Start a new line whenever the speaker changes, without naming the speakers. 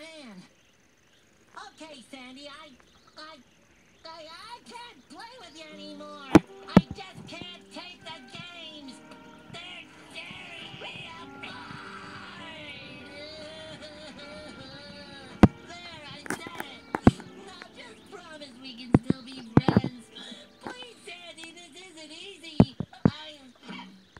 man. Okay, Sandy, I, I, I, I can't play with you anymore.